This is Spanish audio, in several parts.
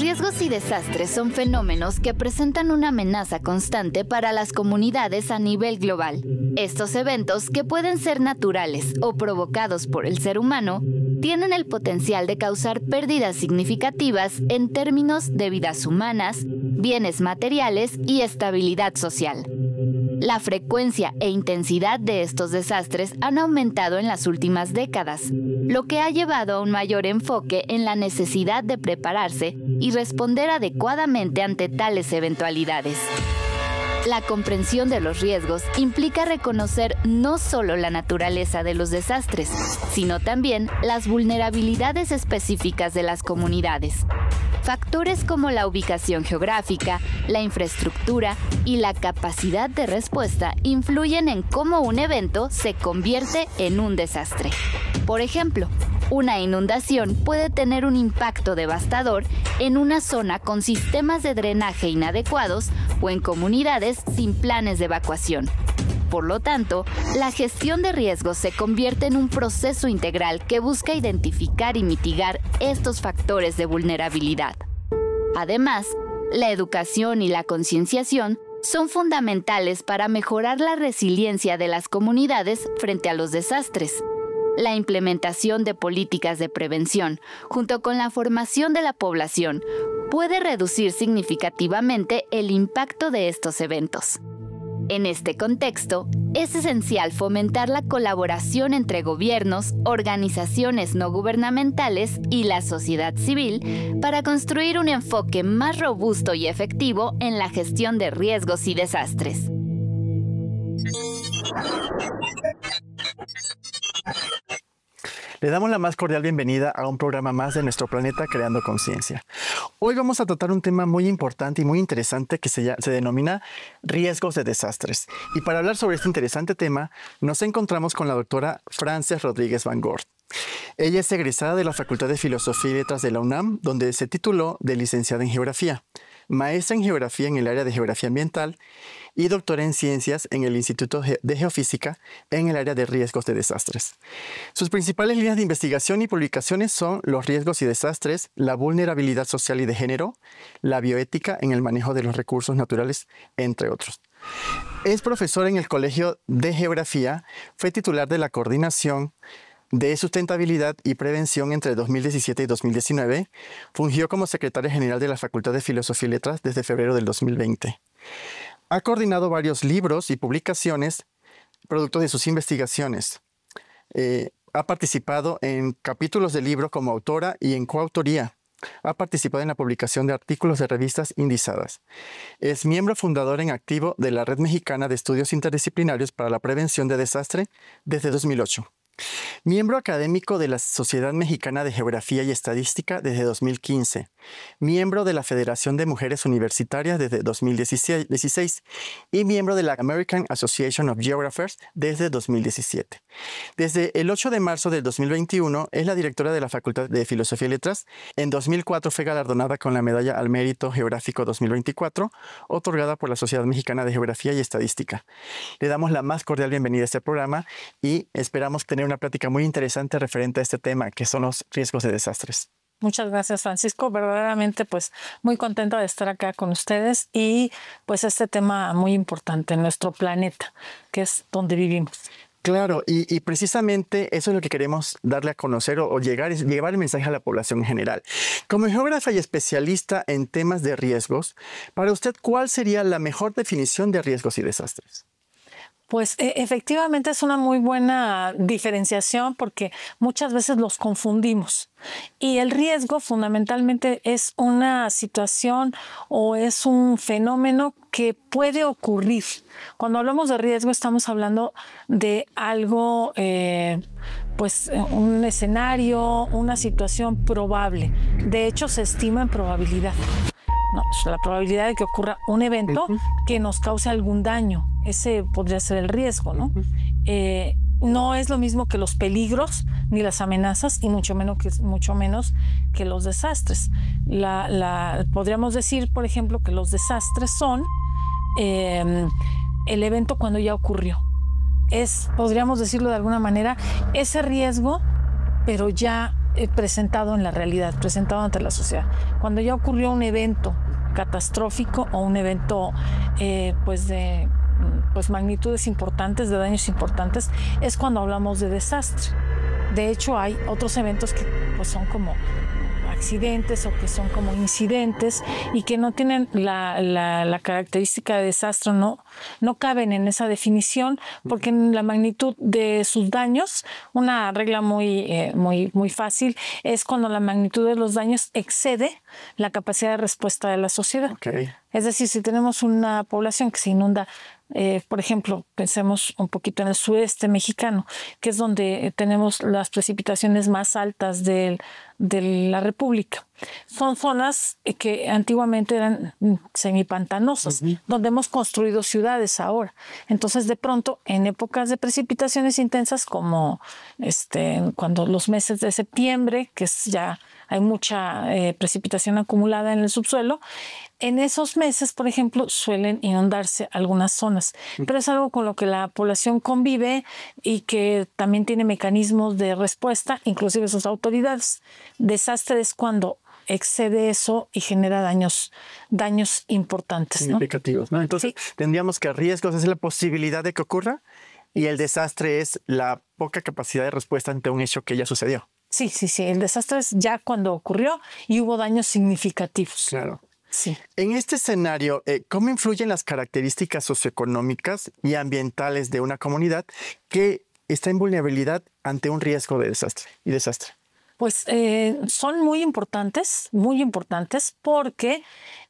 Riesgos y desastres son fenómenos que presentan una amenaza constante para las comunidades a nivel global. Estos eventos, que pueden ser naturales o provocados por el ser humano, tienen el potencial de causar pérdidas significativas en términos de vidas humanas, bienes materiales y estabilidad social. La frecuencia e intensidad de estos desastres han aumentado en las últimas décadas, lo que ha llevado a un mayor enfoque en la necesidad de prepararse y responder adecuadamente ante tales eventualidades. La comprensión de los riesgos implica reconocer no solo la naturaleza de los desastres, sino también las vulnerabilidades específicas de las comunidades. Factores como la ubicación geográfica, la infraestructura y la capacidad de respuesta influyen en cómo un evento se convierte en un desastre. Por ejemplo, una inundación puede tener un impacto devastador en una zona con sistemas de drenaje inadecuados o en comunidades sin planes de evacuación. Por lo tanto, la gestión de riesgos se convierte en un proceso integral que busca identificar y mitigar estos factores de vulnerabilidad. Además, la educación y la concienciación son fundamentales para mejorar la resiliencia de las comunidades frente a los desastres. La implementación de políticas de prevención, junto con la formación de la población, puede reducir significativamente el impacto de estos eventos. En este contexto, es esencial fomentar la colaboración entre gobiernos, organizaciones no gubernamentales y la sociedad civil para construir un enfoque más robusto y efectivo en la gestión de riesgos y desastres. Le damos la más cordial bienvenida a un programa más de nuestro planeta Creando Conciencia. Hoy vamos a tratar un tema muy importante y muy interesante que se, se, denomina riesgos de desastres. Y para hablar sobre este interesante tema, nos encontramos con la doctora Frances Rodríguez Van Gort. Ella es egresada de la Facultad de Filosofía y Letras de la UNAM, donde se tituló de licenciada en Geografía, maestra en Geografía en el área de Geografía Ambiental y doctora en Ciencias en el Instituto de Geofísica en el área de riesgos de desastres. Sus principales líneas de investigación y publicaciones son los riesgos y desastres, la vulnerabilidad social y de género, la bioética en el manejo de los recursos naturales, entre otros. Es profesora en el Colegio de Geografía, fue titular de la coordinación de Sustentabilidad y Prevención entre 2017 y 2019, fungió como secretaria general de la Facultad de Filosofía y Letras desde febrero del 2020. Ha coordinado varios libros y publicaciones producto de sus investigaciones. Eh, ha participado en capítulos de libros como autora y en coautoría. Ha participado en la publicación de artículos de revistas indizadas. Es miembro fundador en activo de la Red Mexicana de Estudios Interdisciplinarios para la Prevención de Desastre desde 2008. Miembro académico de la Sociedad Mexicana de Geografía y Estadística desde 2015. Miembro de la Federación de Mujeres Universitarias desde 2016 y miembro de la American Association of Geographers desde 2017. Desde el 8 de marzo del 2021 es la directora de la Facultad de Filosofía y Letras. En 2004 fue galardonada con la Medalla al Mérito Geográfico 2024, otorgada por la Sociedad Mexicana de Geografía y Estadística. Le damos la más cordial bienvenida a este programa y esperamos tener una plática muy interesante referente a este tema, que son los riesgos de desastres. Muchas gracias, Francisco. Verdaderamente, pues muy contenta de estar acá con ustedes y pues este tema muy importante en nuestro planeta, que es donde vivimos. Claro, y, precisamente eso es lo que queremos darle a conocer o, llegar, llevar el mensaje a la población en general. Como geógrafa y especialista en temas de riesgos, para usted, ¿cuál sería la mejor definición de riesgos y desastres? Pues e, efectivamente es una muy buena diferenciación porque muchas veces los confundimos. Y el riesgo fundamentalmente es una situación o es un fenómeno que puede ocurrir. Cuando hablamos de riesgo estamos hablando de algo, eh, pues un escenario, una situación probable. De hecho se estima en probabilidad. No, la probabilidad de que ocurra un evento que nos cause algún daño. Ese podría ser el riesgo, ¿no? Eh, no es lo mismo que los peligros ni las amenazas y mucho menos que, mucho menos que los desastres. La, podríamos decir, por ejemplo, que los desastres son em, el evento cuando ya ocurrió. Es, podríamos decirlo de alguna manera, ese riesgo, pero ya eh, presentado en la realidad, presentado ante la sociedad. Cuando ya ocurrió un evento catastrófico o un evento eh, pues de pues magnitudes importantes, de daños importantes, es cuando hablamos de desastre. De hecho, hay otros eventos que pues, son como accidentes o que son como incidentes y que no tienen la, la, característica de desastre, no, no caben en esa definición porque en la magnitud de sus daños, una regla muy, eh, muy, muy fácil es cuando la magnitud de los daños excede la capacidad de respuesta de la sociedad. Es decir, si tenemos una población que se inunda eh, por ejemplo, pensemos un poquito en el sureste mexicano, que es donde tenemos las precipitaciones más altas de, la República. Son zonas que antiguamente eran semipantanosas, donde hemos construido ciudades ahora. Entonces, de pronto, en épocas de precipitaciones intensas, como este, cuando los meses de septiembre, que es ya hay mucha eh, precipitación acumulada en el subsuelo. En esos meses, por ejemplo, suelen inundarse algunas zonas, pero es algo con lo que la población convive y que también tiene mecanismos de respuesta, inclusive sus autoridades. Desastre es cuando excede eso y genera daños, daños importantes. Significativos, ¿no? Entonces, tendríamos que riesgos es la posibilidad de que ocurra y el desastre es la poca capacidad de respuesta ante un hecho que ya sucedió. Sí, sí, sí. El desastre es ya cuando ocurrió y hubo daños significativos. Claro. Sí. En este escenario, eh, ¿cómo influyen las características socioeconómicas y ambientales de una comunidad que está en vulnerabilidad ante un riesgo de desastre y desastre? Pues eh, son muy importantes, muy importantes, porque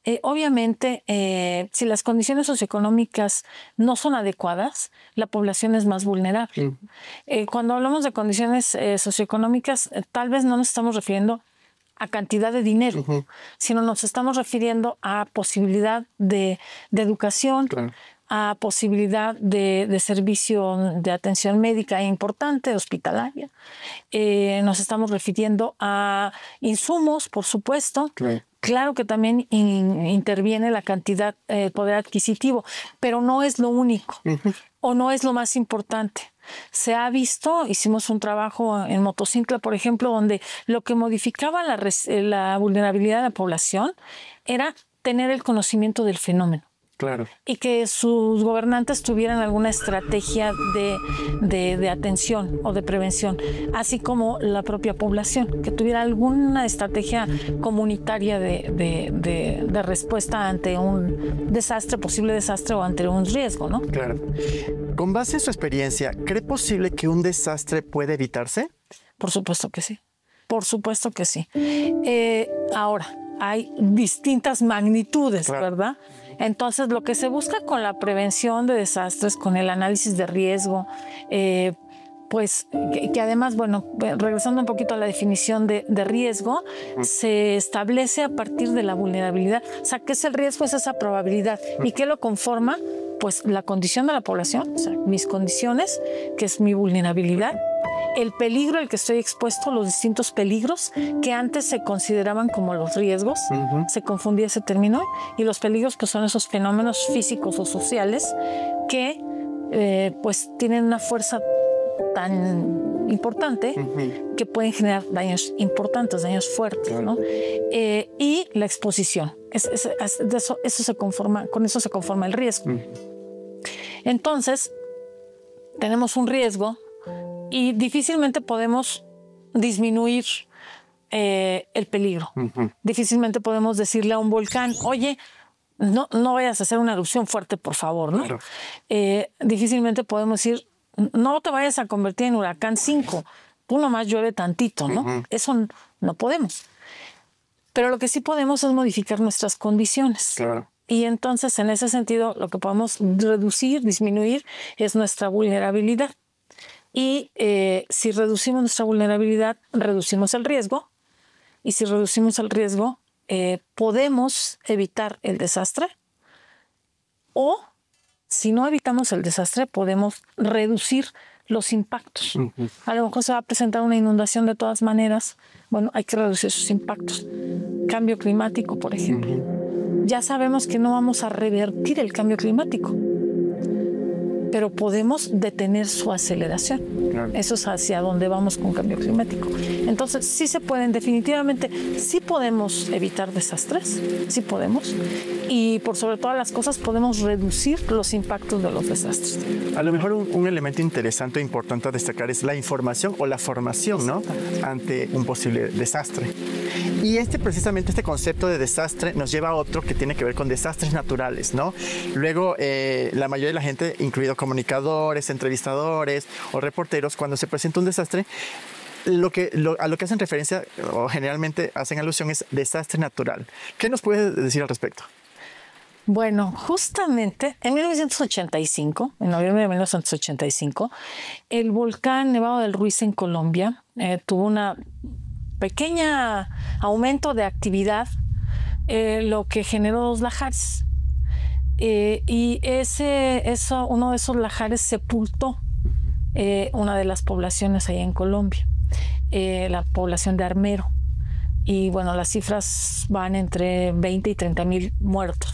eh, obviamente eh, si las condiciones socioeconómicas no son adecuadas, la población es más vulnerable. cuando hablamos de condiciones socioeconómicas, tal vez no nos estamos refiriendo a cantidad de dinero, sino nos estamos refiriendo a posibilidad de, educación, a posibilidad de, servicio de atención médica importante, hospitalaria. Eh, nos estamos refiriendo a insumos, por supuesto. Claro, que también interviene la cantidad, eh, poder adquisitivo, pero no es lo único o no es lo más importante. Se ha visto, hicimos un trabajo en Motocicla, por ejemplo, donde lo que modificaba la, la vulnerabilidad de la población era tener el conocimiento del fenómeno. Claro. Y que sus gobernantes tuvieran alguna estrategia de, atención o de prevención, así como la propia población, que tuviera alguna estrategia comunitaria de, respuesta ante un desastre, posible desastre o ante un riesgo, ¿no? Claro. Con base en su experiencia, ¿cree posible que un desastre pueda evitarse? Por supuesto que sí. Por supuesto que sí. Eh, ahora, hay distintas magnitudes, ¿verdad? Entonces, lo que se busca con la prevención de desastres, con el análisis de riesgo, eh, pues que, además, bueno, regresando un poquito a la definición de, riesgo, se establece a partir de la vulnerabilidad. O sea, ¿qué es el riesgo? Es esa probabilidad. ¿Y qué lo conforma? Pues la condición de la población, o sea, mis condiciones, que es mi vulnerabilidad, el peligro al que estoy expuesto, los distintos peligros que antes se consideraban como los riesgos, se confundía ese término, y los peligros que son esos fenómenos físicos o sociales que eh, pues tienen una fuerza tan importante que pueden generar daños importantes, daños fuertes, ¿no? Eh, y la exposición. eso, eso, se conforma, con eso se conforma el riesgo. Entonces, tenemos un riesgo y difícilmente podemos disminuir eh, el peligro. Difícilmente podemos decirle a un volcán, oye, no, no vayas a hacer una erupción fuerte, por favor, ¿no? Eh, difícilmente podemos decir, no te vayas a convertir en huracán 5, tú nomás llueve tantito, ¿no? Eso no podemos. Pero lo que sí podemos es modificar nuestras condiciones. Y entonces, en ese sentido, lo que podemos reducir, disminuir, es nuestra vulnerabilidad. Y eh, si reducimos nuestra vulnerabilidad, reducimos el riesgo. Y si reducimos el riesgo, eh, podemos evitar el desastre. O si no evitamos el desastre, podemos reducir los impactos. A lo mejor se va a presentar una inundación de todas maneras. Bueno, hay que reducir esos impactos. Cambio climático, por ejemplo. Ya sabemos que no vamos a revertir el cambio climático pero podemos detener su aceleración. Eso es hacia donde vamos con cambio climático. Entonces, sí se pueden, definitivamente, sí podemos evitar desastres, sí podemos, y por sobre todas las cosas podemos reducir los impactos de los desastres. A lo mejor un, elemento interesante e importante a destacar es la información o la formación, ¿no? Ante un posible desastre. Y este precisamente este concepto de desastre nos lleva a otro que tiene que ver con desastres naturales, ¿no? Luego eh, la mayoría de la gente, incluido comunicadores, entrevistadores o reporteros, cuando se presenta un desastre, lo que, a lo que hacen referencia o generalmente hacen alusión es desastre natural. ¿Qué nos puede decir al respecto? Bueno, justamente en 1985, en noviembre de 1985, el volcán Nevado del Ruiz en Colombia eh, tuvo una pequeña aumento de actividad, eh, lo que generó dos lajares. Eh, y ese, eso, uno de esos lajares sepultó eh, una de las poblaciones ahí en Colombia, la población de Armero. Y bueno, las cifras van entre 20 y 30 mil muertos.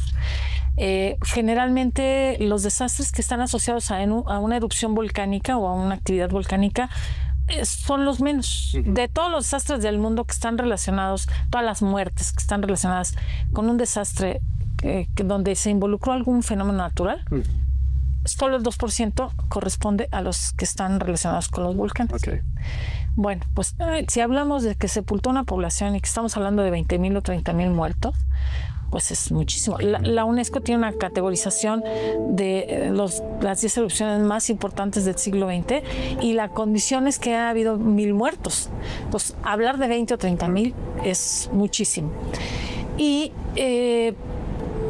generalmente los desastres que están asociados a, a, una erupción volcánica o a una actividad volcánica son los menos. De todos los desastres del mundo que están relacionados, todas las muertes que están relacionadas con un desastre que, donde se involucró algún fenómeno natural, solo el 2% corresponde a los que están relacionados con los volcanes. Bueno, pues eh, si hablamos de que sepultó una población y que estamos hablando de 20 mil o 30 mil muertos, pues es muchísimo. La, UNESCO tiene una categorización de eh, los, las 10 erupciones más importantes del siglo XX y la condición es que ha habido mil muertos. Pues hablar de 20 o 30 mil es muchísimo. Y eh,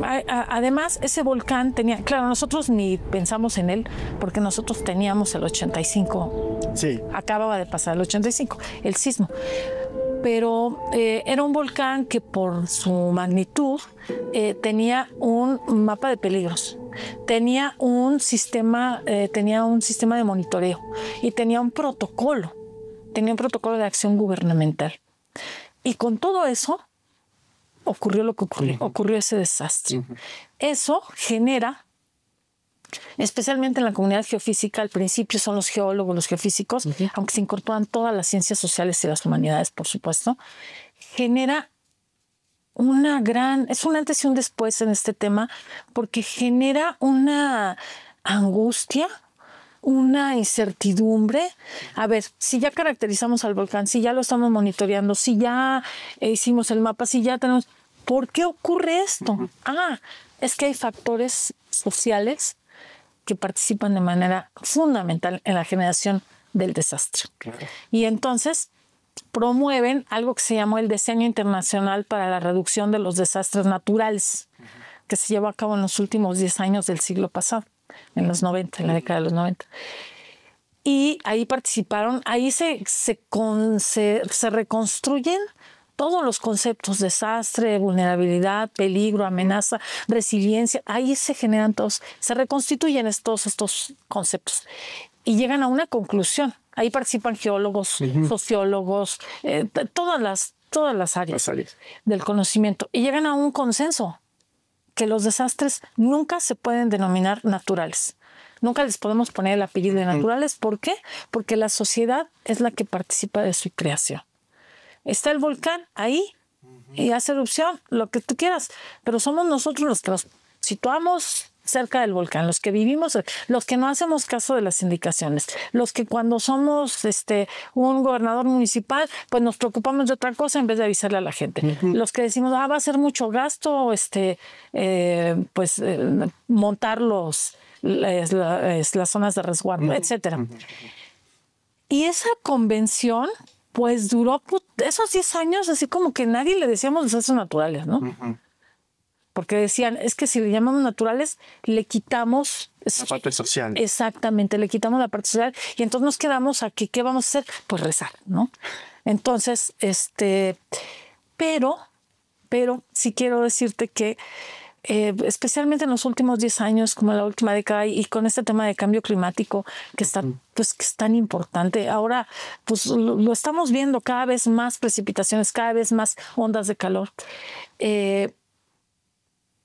además, ese volcán tenía, claro, nosotros ni pensamos en él porque nosotros teníamos el 85. Sí. Acababa de pasar el 85, el sismo pero eh, era un volcán que por su magnitud eh, tenía un mapa de peligros, tenía un sistema, eh, tenía un sistema de monitoreo y tenía un protocolo, tenía un protocolo de acción gubernamental. Y con todo eso ocurrió lo que ocurrió, ocurrió ese desastre. Eso genera especialmente en la comunidad geofísica, al principio son los geólogos, los geofísicos, aunque se incorporan todas las ciencias sociales y las humanidades, por supuesto, genera una gran, es un antes y un después en este tema, porque genera una angustia, una incertidumbre. A ver, si ya caracterizamos al volcán, si ya lo estamos monitoreando, si ya hicimos el mapa, si ya tenemos... ¿Por qué ocurre esto? Ah, es que hay factores sociales que participan de manera fundamental en la generación del desastre. Y entonces promueven algo que se llamó el Diseño Internacional para la Reducción de los Desastres Naturales, que se llevó a cabo en los últimos 10 años del siglo pasado, en los 90, en la década de los 90. Y ahí participaron, ahí se, se, se, se reconstruyen todos los conceptos, desastre, vulnerabilidad, peligro, amenaza, resiliencia, ahí se generan todos, se reconstituyen todos estos conceptos y llegan a una conclusión. Ahí participan geólogos, sociólogos, eh, todas, las, todas las áreas, del conocimiento y llegan a un consenso que los desastres nunca se pueden denominar naturales. Nunca les podemos poner el apellido de naturales. ¿Por qué? Porque la sociedad es la que participa de su creación. Está el volcán ahí y hace erupción, lo que tú quieras, pero somos nosotros los que nos situamos cerca del volcán, los que vivimos, los que no hacemos caso de las indicaciones, los que cuando somos este un gobernador municipal, pues nos preocupamos de otra cosa en vez de avisarle a la gente. Los que decimos, ah, va a ser mucho gasto, este, eh, pues eh, montar los las, zonas de resguardo, etcétera. Y esa convención pues duró esos 10 años así como que nadie le decíamos desastres naturales, ¿no? Porque decían, es que si le llamamos naturales, le quitamos... La parte social. Exactamente, le quitamos la parte social y entonces nos quedamos aquí, ¿qué vamos a hacer? Pues rezar, ¿no? Entonces, este, pero, pero sí quiero decirte que eh, especialmente en los últimos 10 años, como la última década, y con este tema de cambio climático que está, pues, que es tan importante. Ahora, pues lo, estamos viendo cada vez más precipitaciones, cada vez más ondas de calor. Eh,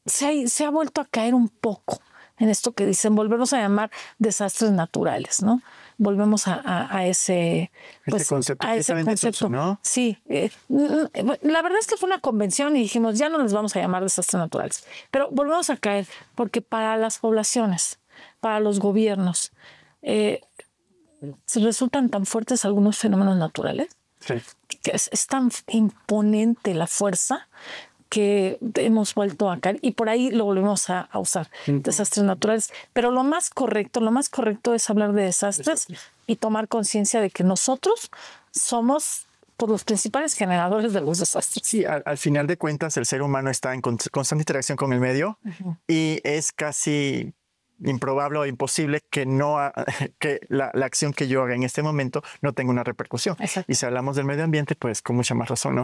se, ha, vuelto a caer un poco en esto que dicen, volvemos a llamar desastres naturales, ¿no? Volvemos a, ese, pues, concepto, a ese concepto. ¿no? Sí, eh, la verdad es que fue una convención y dijimos, ya no les vamos a llamar desastres naturales, pero volvemos a caer, porque para las poblaciones, para los gobiernos, eh, resultan tan fuertes algunos fenómenos naturales. Sí. Que es, tan imponente la fuerza que hemos vuelto a caer y por ahí lo volvemos a, usar, desastres naturales. Pero lo más correcto, lo más correcto es hablar de desastres y tomar conciencia de que nosotros somos por pues, los principales generadores de los desastres. Sí, al, final de cuentas el ser humano está en constante interacción con el medio y es casi improbable o imposible que no que la, acción que yo haga en este momento no tenga una repercusión. Y si hablamos del medio ambiente, pues con mucha más razón, ¿no?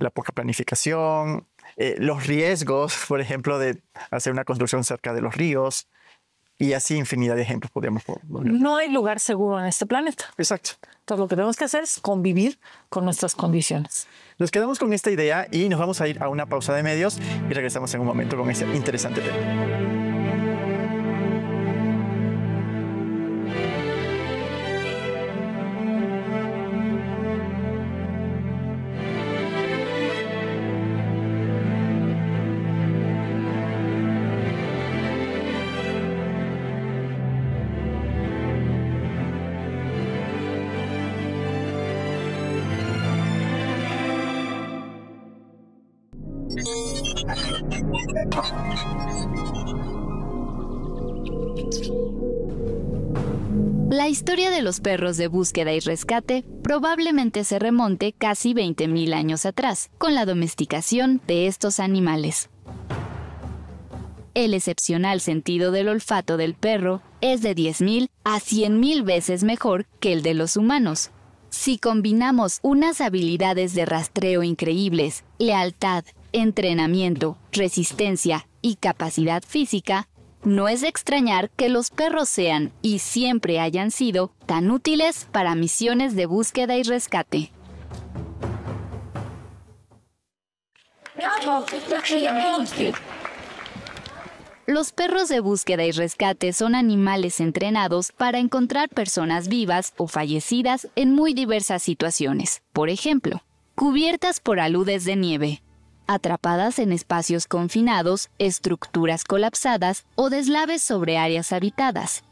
La poca planificación, eh, los riesgos, por ejemplo, de hacer una construcción cerca de los ríos y así infinidad de ejemplos podríamos No hay lugar seguro en este planeta. Exacto. Entonces lo que tenemos que hacer es convivir con nuestras condiciones. Nos quedamos con esta idea y nos vamos a ir a una pausa de medios y regresamos en un momento con este interesante tema. Los perros de búsqueda y rescate probablemente se remonte casi 20.000 años atrás, con la domesticación de estos animales. El excepcional sentido del olfato del perro es de 10.000 a 100.000 veces mejor que el de los humanos. Si combinamos unas habilidades de rastreo increíbles, lealtad, entrenamiento, resistencia y capacidad física, no es de extrañar que los perros sean y siempre hayan sido tan útiles para misiones de búsqueda y rescate. Los perros de búsqueda y rescate son animales entrenados para encontrar personas vivas o fallecidas en muy diversas situaciones. Por ejemplo, cubiertas por aludes de nieve, atrapadas en espacios confinados, estructuras colapsadas o deslaves sobre áreas habitadas.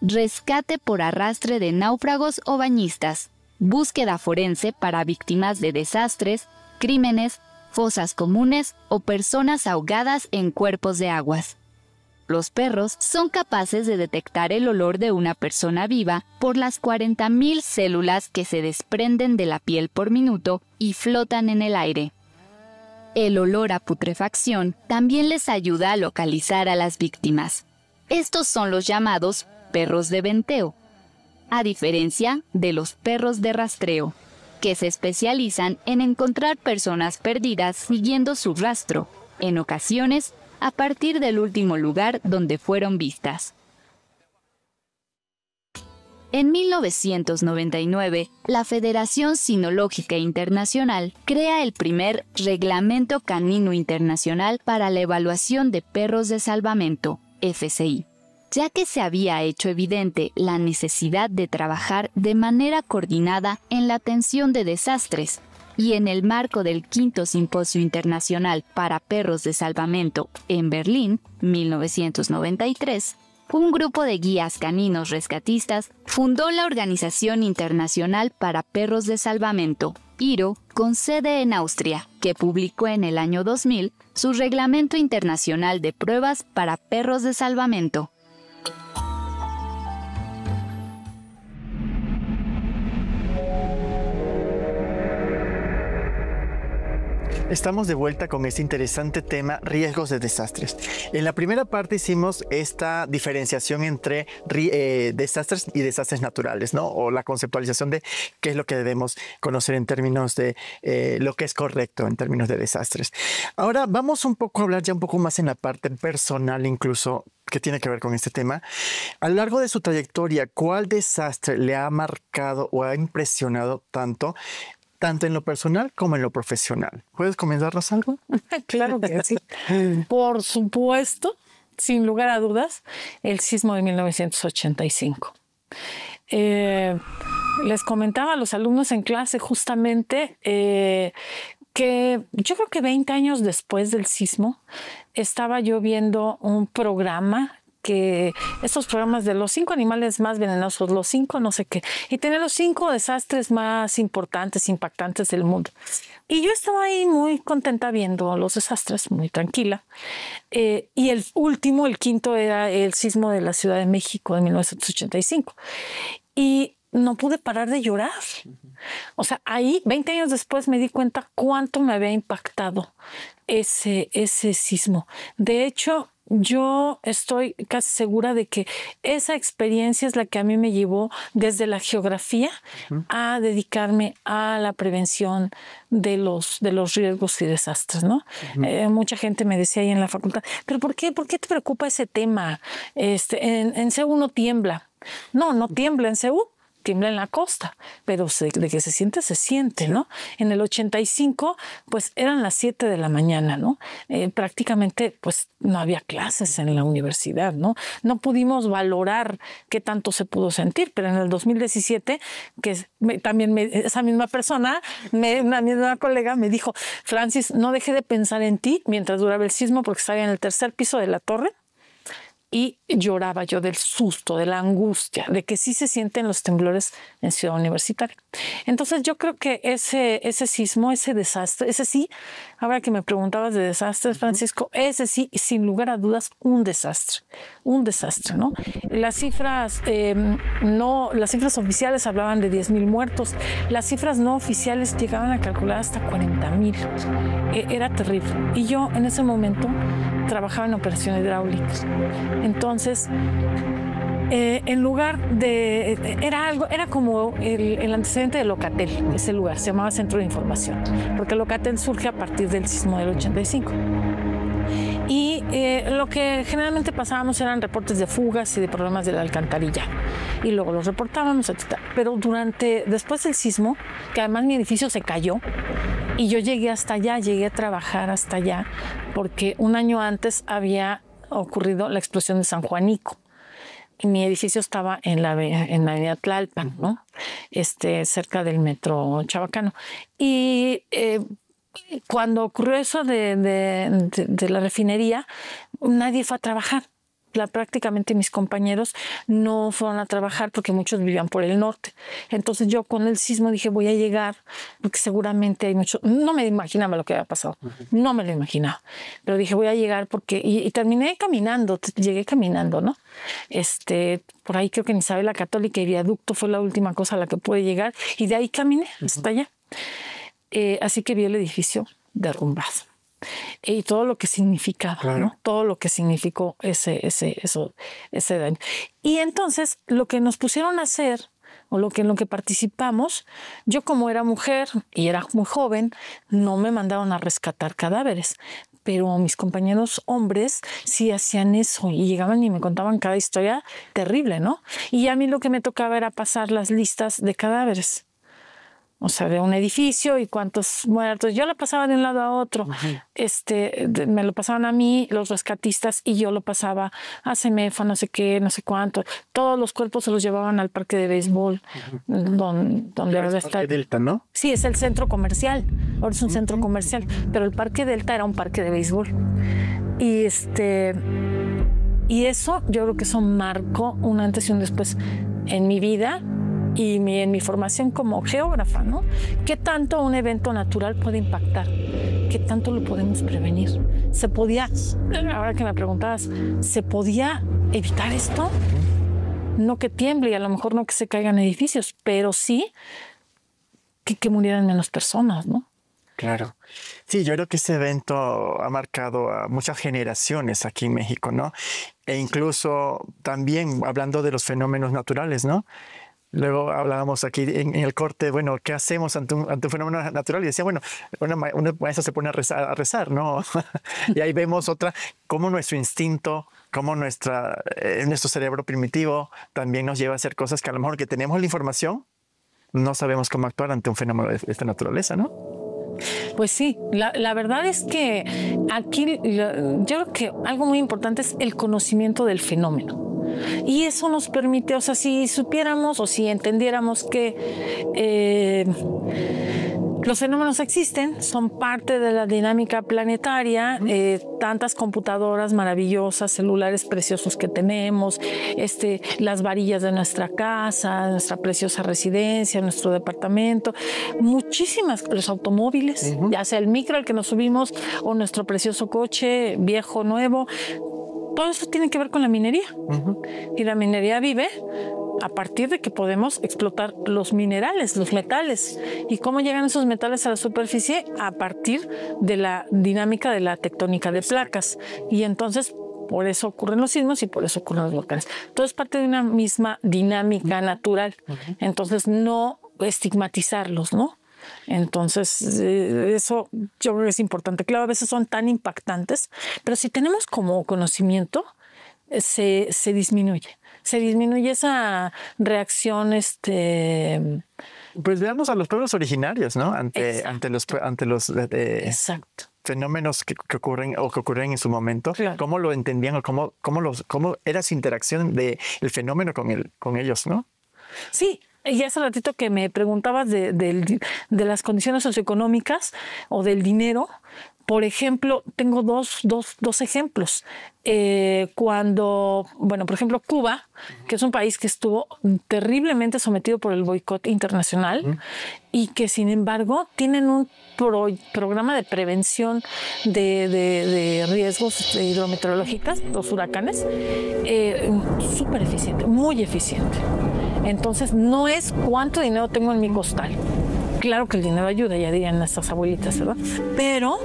Rescate por arrastre de náufragos o bañistas. Búsqueda forense para víctimas de desastres, crímenes, fosas comunes o personas ahogadas en cuerpos de aguas. Los perros son capaces de detectar el olor de una persona viva por las 40.000 células que se desprenden de la piel por minuto y flotan en el aire. El olor a putrefacción también les ayuda a localizar a las víctimas. Estos son los llamados perros de venteo, a diferencia de los perros de rastreo, que se especializan en encontrar personas perdidas siguiendo su rastro, en ocasiones a partir del último lugar donde fueron vistas. En 1999, la Federación Sinológica Internacional crea el primer Reglamento Canino Internacional para la Evaluación de Perros de Salvamento, FCI, ya que se había hecho evidente la necesidad de trabajar de manera coordinada en la atención de desastres, y en el marco del quinto Simposio Internacional para Perros de Salvamento en Berlín, 1993, un grupo de guías caninos rescatistas fundó la Organización Internacional para Perros de Salvamento, IRO, con sede en Austria, que publicó en el año 2000 su Reglamento Internacional de Pruebas para Perros de Salvamento, Estamos de vuelta con este interesante tema, riesgos de desastres. En la primera parte hicimos esta diferenciación entre eh, desastres y desastres naturales, ¿no? O la conceptualización de qué es lo que debemos conocer en términos de eh, lo que es correcto en términos de desastres. Ahora vamos un poco a hablar ya un poco más en la parte personal incluso que tiene que ver con este tema. A lo largo de su trayectoria, ¿cuál desastre le ha marcado o ha impresionado tanto tanto en lo personal como en lo profesional. ¿Puedes comentarnos algo? claro que sí. Por supuesto sin lugar a dudas, el sismo de 1985. Eh, les comentaba a los alumnos en clase justamente eh, que yo creo que 20 años después del sismo estaba yo viendo un programa que estos programas de los cinco animales más venenosos, los cinco no sé qué, y tener los cinco desastres más importantes, impactantes del mundo. Y yo estaba ahí muy contenta viendo los desastres, muy tranquila. Eh, y el último, el quinto, era el sismo de la Ciudad de México de 1985. Y no pude parar de llorar. O sea, ahí, 20 años después, me di cuenta cuánto me había impactado ese, ese sismo. De hecho, yo estoy casi segura de que esa experiencia es la que a mí me llevó desde la geografía a dedicarme a la prevención de los, de los riesgos y desastres, ¿no? Eh, mucha gente me decía ahí en la facultad, pero ¿por qué, por qué te preocupa ese tema? Este, en, en CEU no tiembla. No, no tiembla en CEU tiembla en la costa, pero de que se siente, se siente, ¿no? En el 85, pues eran las 7 de la mañana, ¿no? Eh, prácticamente, pues no había clases en la universidad, ¿no? No pudimos valorar qué tanto se pudo sentir, pero en el 2017, que también esa misma persona, me, una misma colega me dijo, Francis, no dejé de pensar en ti mientras duraba el sismo porque estaba en el tercer piso de la torre y lloraba yo del susto, de la angustia, de que sí se sienten los temblores en Ciudad Universitaria. Entonces yo creo que ese, ese sismo, ese desastre, ese sí, ahora que me preguntabas de desastres, Francisco, ese sí, sin lugar a dudas, un desastre, un desastre, ¿no? Las cifras, em, no, las cifras oficiales hablaban de 10 mil muertos, las cifras no oficiales llegaban a calcular hasta 40 mil. E, era terrible. Y yo en ese momento trabajaba en operación hidráulica. Entonces, eh, en lugar de era algo era como el, antecedente de Locatel ese lugar se llamaba Centro de Información porque Locatel surge a partir del sismo del 85 y eh, lo que generalmente pasábamos eran reportes de fugas y de problemas de la alcantarilla y luego los reportábamos etc. pero durante después del sismo que además mi edificio se cayó y yo llegué hasta allá llegué a trabajar hasta allá porque un año antes había ocurrido la explosión de San Juanico. Y mi edificio estaba en la, en la avenida ¿no? Este, cerca del metro Chabacano. Y eh, cuando ocurrió eso de, de, la refinería, nadie fue a trabajar prácticamente mis compañeros no fueron a trabajar porque muchos vivían por el norte. Entonces yo con el sismo dije voy a llegar porque seguramente hay mucho, no me imaginaba lo que había pasado, no me lo imaginaba, pero dije voy a llegar porque, y, terminé caminando, llegué caminando, ¿no? Este, por ahí creo que en Isabel la Católica y Viaducto fue la última cosa a la que pude llegar y de ahí caminé hasta allá. Eh, así que vi el edificio derrumbado y todo lo que significaba, ¿no? Todo lo que significó ese, ese, eso, ese daño. Y entonces lo que nos pusieron a hacer o lo que en lo que participamos, yo como era mujer y era muy joven, no me mandaron a rescatar cadáveres, pero mis compañeros hombres sí hacían eso y llegaban y me contaban cada historia terrible, ¿no? Y a mí lo que me tocaba era pasar las listas de cadáveres o sea, de un edificio y cuántos muertos. Yo lo pasaba de un lado a otro. Este, me lo pasaban a mí, los rescatistas, y yo lo pasaba a CEMEFA, no sé qué, no sé cuánto. Todos los cuerpos se los llevaban al parque de béisbol, donde, donde ahora está. Delta, ¿no? Sí, es el centro comercial. Ahora es un centro comercial, pero el parque Delta era un parque de béisbol. Y este. Y eso, yo creo que eso marcó un antes y un después en mi vida y en mi formación como geógrafa, ¿no? ¿Qué tanto un evento natural puede impactar? ¿Qué tanto lo podemos prevenir? ¿Se podía, ahora que me preguntabas, ¿se podía evitar esto? No que tiemble y a lo mejor no que se caigan edificios, pero sí que, que murieran menos personas, ¿no? Claro. Sí, yo creo que ese evento ha marcado a muchas generaciones aquí en México, ¿no? E incluso también hablando de los fenómenos naturales, ¿no? Luego hablábamos aquí en, el corte, bueno, ¿qué hacemos ante un, fenómeno natural? Y decía, bueno, una, maestra se pone a rezar, a rezar ¿no? y ahí vemos otra, cómo nuestro instinto, cómo nuestra, eh, nuestro cerebro primitivo también nos lleva a hacer cosas que a lo mejor que tenemos la información, no sabemos cómo actuar ante un fenómeno de esta naturaleza, ¿no? Pues sí, la, verdad es que Aquí yo creo que algo muy importante es el conocimiento del fenómeno. Y eso nos permite, o sea, si supiéramos o si entendiéramos que eh, los fenómenos existen, son parte de la dinámica planetaria, eh, tantas computadoras maravillosas, celulares preciosos que tenemos, este, las varillas de nuestra casa, nuestra preciosa residencia, nuestro departamento, muchísimas, los automóviles, ya sea el micro al que nos subimos o nuestro precioso coche viejo, nuevo, todo eso tiene que ver con la minería. Y la minería vive a partir de que podemos explotar los minerales, los metales. ¿Y cómo llegan esos metales a la superficie? A partir de la dinámica de la tectónica de placas. Y entonces por eso ocurren los sismos y por eso ocurren los volcanes. Todo es parte de una misma dinámica natural. Entonces no estigmatizarlos, ¿no? Entonces, eh, eso yo creo que es importante. Claro, a veces son tan impactantes, pero si tenemos como conocimiento, eh, se, se disminuye. Se disminuye esa reacción, este. Pues veamos a los pueblos originarios, ¿no? Ante, ante los, ante los eh, fenómenos que, ocurren o que ocurren en su momento, cómo lo entendían o cómo, cómo, los, cómo era su interacción del el fenómeno con, el, con ellos, ¿no? Sí, y hace ratito que me preguntabas de, de, las condiciones socioeconómicas o del dinero, por ejemplo, tengo dos, dos, dos ejemplos. Eh, cuando, bueno, por ejemplo, Cuba, que es un país que estuvo terriblemente sometido por el boicot internacional y que sin embargo tienen un programa de prevención de, de, riesgos hidrometeorológicos, los huracanes, eh, súper eficiente, muy eficiente. Entonces, no es cuánto dinero tengo en mi costal. Claro que el dinero ayuda, ya dirían nuestras abuelitas, ¿verdad? Pero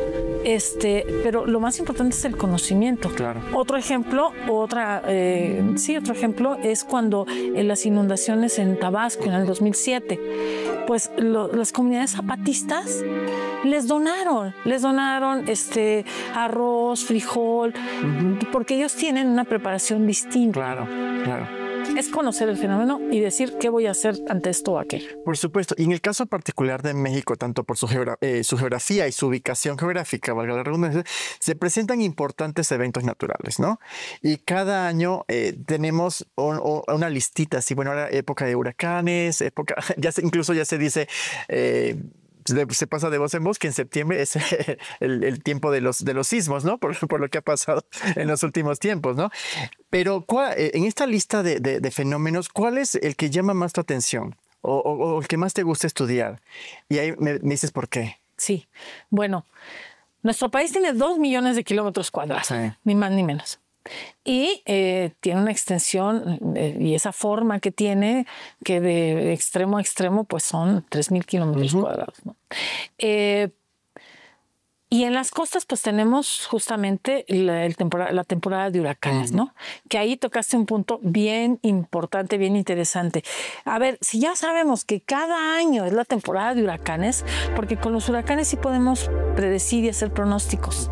este, pero lo más importante es el conocimiento. Claro. Otro ejemplo, otra, eh, sí, otro ejemplo es cuando en las inundaciones en Tabasco en el 2007, pues las comunidades zapatistas les donaron, les donaron este arroz, frijol, porque ellos tienen una preparación distinta. Claro, claro es conocer el fenómeno y decir qué voy a hacer ante esto o aquello. Por supuesto. Y en el caso particular de México, tanto por su, eh, geografía y su ubicación geográfica, valga la redundancia, se presentan importantes eventos naturales, ¿no? Y cada año eh, tenemos una listita, así, bueno, ahora época de huracanes, época, ya incluso ya se dice... Eh, se pasa de voz en voz que en septiembre es el, tiempo de los, de los sismos, ¿no? Por, por, lo que ha pasado en los últimos tiempos, ¿no? Pero eh, en esta lista de, de, fenómenos, ¿cuál es el que llama más tu atención o, o, el que más te gusta estudiar? Y ahí me, dices por qué. Sí, bueno, nuestro país tiene dos millones de kilómetros cuadrados, ni más ni menos y eh, tiene una extensión eh, y esa forma que tiene, que de extremo a extremo, pues son 3.000 kilómetros cuadrados. Eh, y en las costas, pues tenemos justamente la, temporada, la temporada de huracanes, ¿no? Que ahí tocaste un punto bien importante, bien interesante. A ver, si ya sabemos que cada año es la temporada de huracanes, porque con los huracanes sí podemos predecir y hacer pronósticos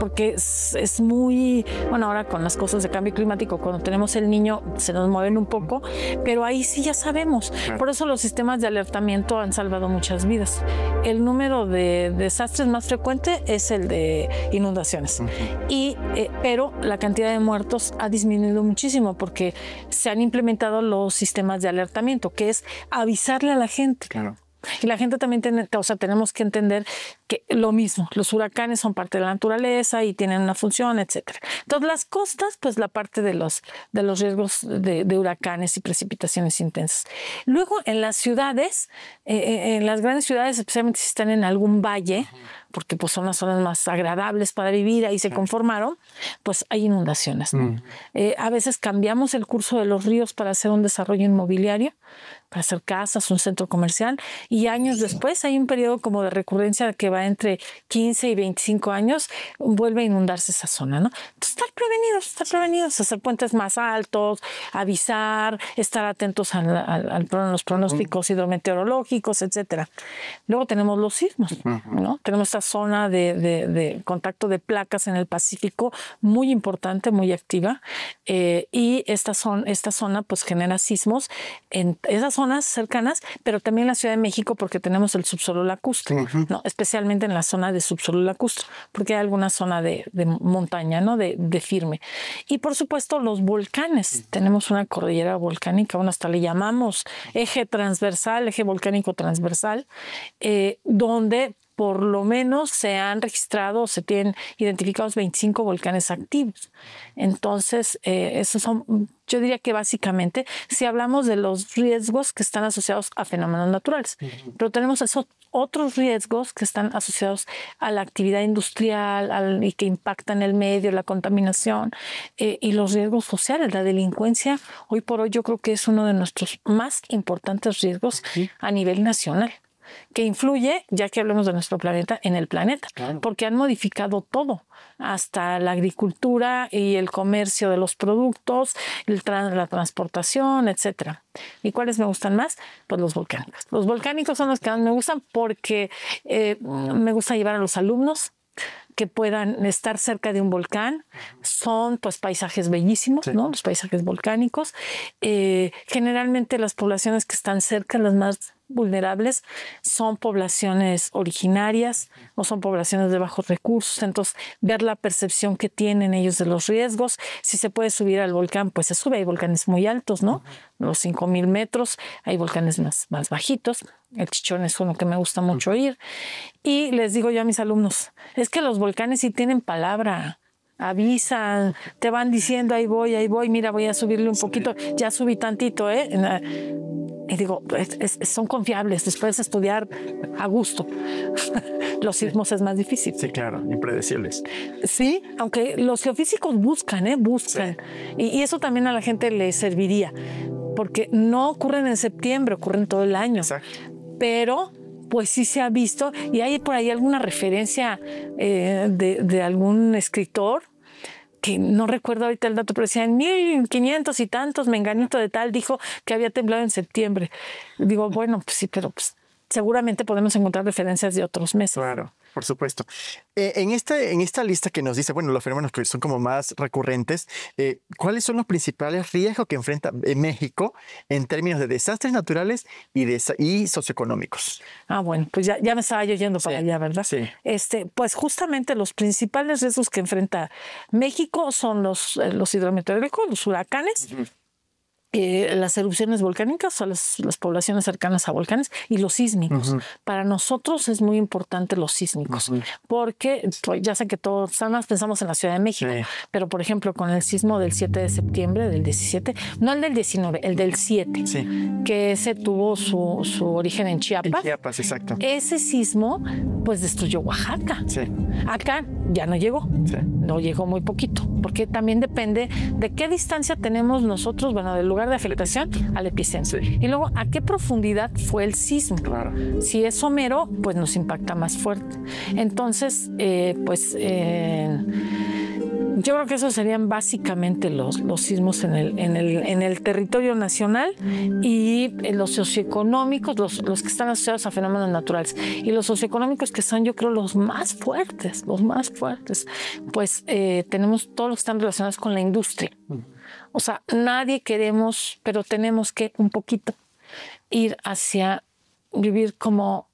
porque es, muy, bueno, ahora con las cosas de cambio climático, cuando tenemos el niño se nos mueven un poco, pero ahí sí ya sabemos. Por eso los sistemas de alertamiento han salvado muchas vidas. El número de desastres más frecuente es el de inundaciones. y, eh, pero la cantidad de muertos ha disminuido muchísimo porque se han implementado los sistemas de alertamiento, que es avisarle a la gente. Claro. Y la gente también tiene, o sea, tenemos que entender que lo mismo, los huracanes son parte de la naturaleza y tienen una función, etcétera. Entonces, las costas, pues la parte de los, de los riesgos de, huracanes y precipitaciones intensas. Luego, en las ciudades, eh, eh, en las grandes ciudades, especialmente si están en algún valle, porque pues son las zonas más agradables para vivir, ahí se conformaron, pues hay inundaciones. Mm. Eh, a veces cambiamos el curso de los ríos para hacer un desarrollo inmobiliario, para hacer casas, un centro comercial, y años después hay un periodo como de recurrencia que va entre 15 y 25 años, vuelve a inundarse esa zona, ¿no? Entonces, estar prevenidos, estar prevenidos, hacer puentes más altos, avisar, estar atentos al, los pronósticos hidrometeorológicos, etcétera. Luego tenemos los sismos, ¿no? Tenemos esta zona de, contacto de placas en el Pacífico muy importante, muy activa, eh, y esta, esta zona pues genera sismos. En esa zona zonas cercanas, pero también la Ciudad de México porque tenemos el subsuelo lacustre, ¿no? especialmente en la zona de subsuelo lacustre, porque hay alguna zona de, montaña, ¿no? De, firme. Y por supuesto los volcanes. Tenemos una cordillera volcánica, bueno, hasta le llamamos eje transversal, eje volcánico transversal, eh, donde por lo menos se han registrado, se tienen identificados 25 volcanes activos. Entonces, eh, esos son, yo diría que básicamente, si hablamos de los riesgos que están asociados a fenómenos naturales, pero tenemos esos otros riesgos que están asociados a la actividad industrial y que impactan el medio, la contaminación eh, y los riesgos sociales. La delincuencia, hoy por hoy, yo creo que es uno de nuestros más importantes riesgos a nivel nacional que influye, ya que hablamos de nuestro planeta, en el planeta, porque han modificado todo, hasta la agricultura y el comercio de los productos, la transportación, etcétera. ¿Y cuáles me gustan más? Pues los volcánicos. Los volcánicos son los que más me gustan porque eh, me gusta llevar a los alumnos que puedan estar cerca de un volcán. Son pues paisajes bellísimos, ¿no? Los paisajes volcánicos. Eh, generalmente las poblaciones que están cerca, las más vulnerables son poblaciones originarias o son poblaciones de bajos recursos. Entonces, ver la percepción que tienen ellos de los riesgos. Si se puede subir al volcán, pues se sube. Hay volcanes muy altos, ¿no? Los 5000 metros. Hay volcanes más, más bajitos. El Chichón es uno que me gusta mucho ir. Y les digo yo a mis alumnos, es que los volcanes sí tienen palabra avisan, te van diciendo, ahí voy, ahí voy, mira, voy a subirle un poquito, ya subí tantito, ¿eh? Y digo, son confiables, después de estudiar a gusto. los sismos es más difícil. Sí, claro, impredecibles. Sí, aunque los geofísicos buscan, ¿eh? Buscan. Y, eso también a la gente le serviría, porque no ocurren en septiembre, ocurren todo el año. Exacto. Pero pues sí se ha visto y hay por ahí alguna referencia eh, de, de, algún escritor que no recuerdo ahorita el dato, pero decía en 1500 y tantos, Menganito de tal dijo que había temblado en septiembre. Digo, bueno, pues sí, pero pues, seguramente podemos encontrar referencias de otros meses. Claro. Por supuesto. Eh, en, este, en esta lista que nos dice, bueno, los fenómenos que son como más recurrentes, eh, ¿cuáles son los principales riesgos que enfrenta eh, México en términos de desastres naturales y, de, y socioeconómicos? Ah, bueno, pues ya, ya me estaba yo yendo para allá, ¿verdad? Sí. Este, pues justamente los principales riesgos que enfrenta México son los, los hidrometeorológicos, los huracanes. Eh, las erupciones volcánicas o las, poblaciones cercanas a volcanes y los sísmicos. Para nosotros es muy importante los sísmicos, porque pues, ya sé que todos más pensamos en la Ciudad de México, pero por ejemplo con el sismo del 7 de septiembre, del 17, no el del 19, el del 7, que ese tuvo su, su, origen en Chiapas. En Chiapas, exacto. Ese sismo pues destruyó Oaxaca. Acá ya no llegó, no llegó muy poquito, porque también depende de qué distancia tenemos nosotros, bueno, del lugar de afectación al epicentro. Y luego, ¿a qué profundidad fue el sismo? Claro. Si es somero, pues nos impacta más fuerte. Entonces, eh, pues eh, yo creo que esos serían básicamente los, los sismos en el, en, el, en el territorio nacional y los socioeconómicos, los, los que están asociados a fenómenos naturales. Y los socioeconómicos que son, yo creo, los más fuertes, los más fuertes, pues eh, tenemos todos los que están relacionados con la industria. O sea, nadie queremos, pero tenemos que un poquito ir hacia vivir como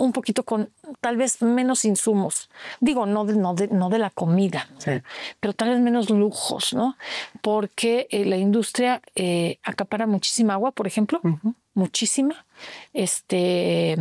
un poquito con tal vez menos insumos. Digo, no de, no de, no de la comida, pero tal vez menos lujos, ¿no? Porque eh, la industria eh, acapara muchísima agua, por ejemplo, muchísima. Este,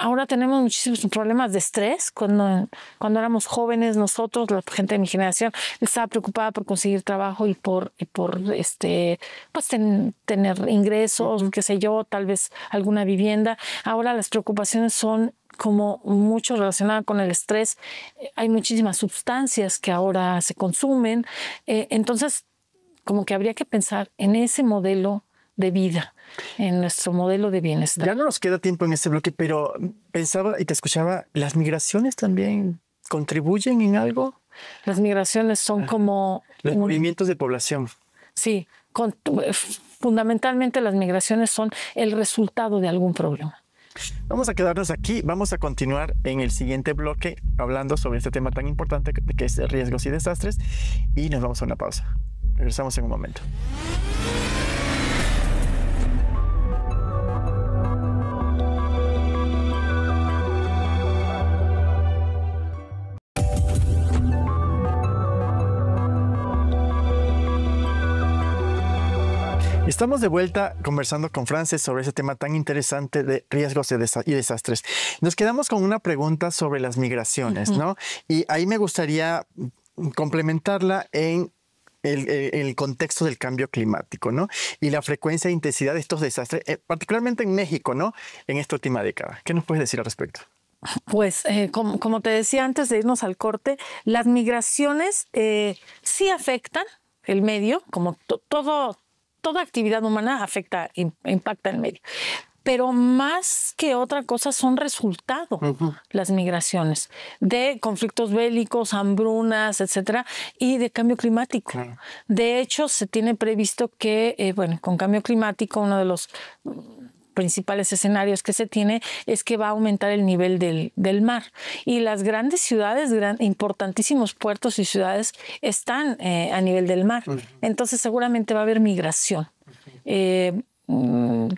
ahora tenemos muchísimos problemas de estrés. Cuando, cuando éramos jóvenes, nosotros, la gente de mi generación, estaba preocupada por conseguir trabajo y por, y por este, pues tener ingresos, qué sé yo, tal vez alguna vivienda. Ahora las preocupaciones son como mucho relacionadas con el estrés. Hay muchísimas sustancias que ahora se consumen. Eh, entonces, como que habría que pensar en ese modelo de vida, en nuestro modelo de bienestar. Ya no nos queda tiempo en este bloque, pero pensaba y te escuchaba, ¿las migraciones también contribuyen en algo? Las migraciones son como... Los movimientos de población. Sí, fundamentalmente las migraciones son el resultado de algún problema. Vamos a quedarnos aquí, vamos a continuar en el siguiente bloque hablando sobre este tema tan importante que es riesgos y desastres y nos vamos a una pausa. Regresamos en un momento. Estamos de vuelta conversando con Frances sobre ese tema tan interesante de riesgos y desastres. Nos quedamos con una pregunta sobre las migraciones, ¿no? Y ahí me gustaría complementarla en el, contexto del cambio climático, ¿no? Y la frecuencia e intensidad de estos desastres, eh, particularmente en México, ¿no? En esta última década. ¿Qué nos puedes decir al respecto? Pues eh, como, te decía antes de irnos al corte, las migraciones eh, sí afectan el medio, como todo, toda actividad humana afecta, impacta el medio. Pero más que otra cosa son resultado las migraciones de conflictos bélicos, hambrunas, etcétera, y de cambio climático. De hecho, se tiene previsto que, eh, bueno, con cambio climático, uno de los principales escenarios que se tiene es que va a aumentar el nivel del, mar. Y las grandes ciudades, importantísimos puertos y ciudades están eh, a nivel del mar. Entonces seguramente va a haber migración. Eh, mm,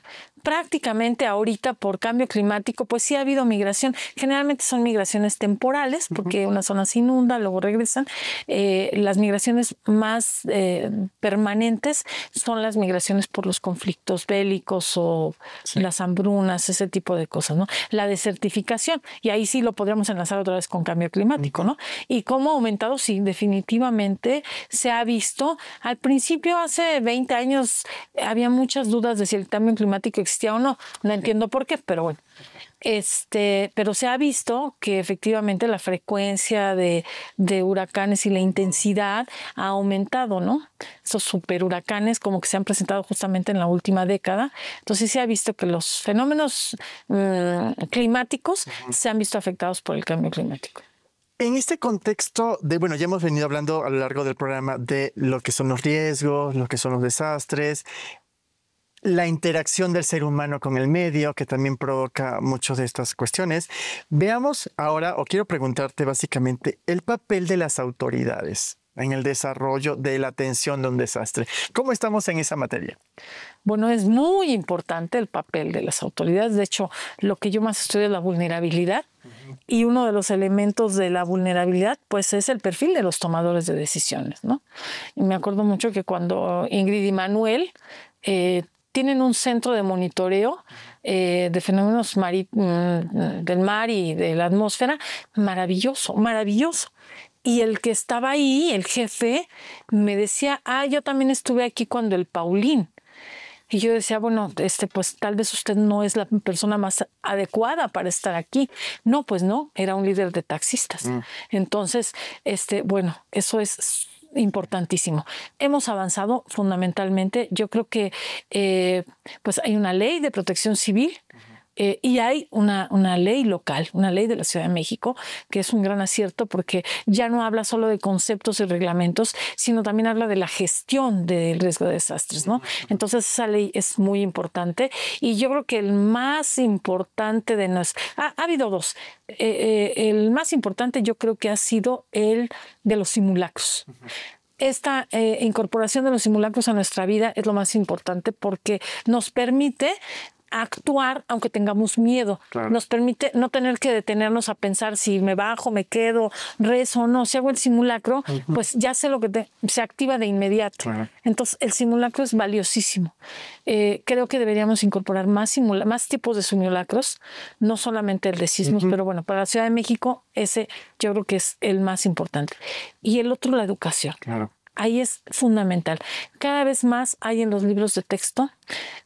prácticamente ahorita por cambio climático, pues sí ha habido migración. Generalmente son migraciones temporales, porque una zona se inunda, luego regresan. Eh, las migraciones más eh, permanentes son las migraciones por los conflictos bélicos o las hambrunas, ese tipo de cosas, ¿no? La desertificación, y ahí sí lo podríamos enlazar otra vez con cambio climático, ¿no? Y cómo ha aumentado, sí, definitivamente se ha visto. Al principio, hace 20 años, había muchas dudas de si el cambio climático existía o no. No entiendo por qué, pero bueno. Este, pero se ha visto que efectivamente la frecuencia de, huracanes y la intensidad ha aumentado, ¿no? Esos super huracanes como que se han presentado justamente en la última década. Entonces se ha visto que los fenómenos mm, climáticos se han visto afectados por el cambio climático. En este contexto de, bueno, ya hemos venido hablando a lo largo del programa de lo que son los riesgos, lo que son los desastres, la interacción del ser humano con el medio, que también provoca muchas de estas cuestiones. Veamos ahora, o quiero preguntarte básicamente, el papel de las autoridades en el desarrollo de la atención de un desastre. ¿Cómo estamos en esa materia? Bueno, es muy importante el papel de las autoridades. De hecho, lo que yo más estudio es la vulnerabilidad. Y uno de los elementos de la vulnerabilidad, pues es el perfil de los tomadores de decisiones, ¿no? Y me acuerdo mucho que cuando Ingrid y Manuel eh, tienen un centro de monitoreo eh, de fenómenos mm, del mar y de la atmósfera maravilloso, maravilloso. Y el que estaba ahí, el jefe, me decía, ah, yo también estuve aquí cuando el Paulín. Y yo decía, bueno, este, pues tal vez usted no es la persona más adecuada para estar aquí. No, pues no, era un líder de taxistas. Mm. Entonces, este, bueno, eso es importantísimo. Hemos avanzado fundamentalmente. Yo creo que eh, pues hay una ley de protección civil. Eh, y hay una, una, ley local, una ley de la Ciudad de México, que es un gran acierto porque ya no habla solo de conceptos y reglamentos, sino también habla de la gestión del riesgo de desastres, ¿no? Entonces esa ley es muy importante y yo creo que el más importante de nos... Ha, habido dos. Eh, el más importante yo creo que ha sido el de los simulacros esta eh, incorporación de los simulacros a nuestra vida es lo más importante porque nos permite actuar aunque tengamos miedo. Nos permite no tener que detenernos a pensar si me bajo, me quedo, rezo o no. Si hago el simulacro, pues ya sé lo que se activa de inmediato. Entonces, el simulacro es valiosísimo. Eh, creo que deberíamos incorporar más, más tipos de simulacros, no solamente el de sismos, pero bueno, para la Ciudad de México, ese yo creo que es el más importante. Y el otro, la educación. Claro. Ahí es fundamental. Cada vez más hay en los libros de texto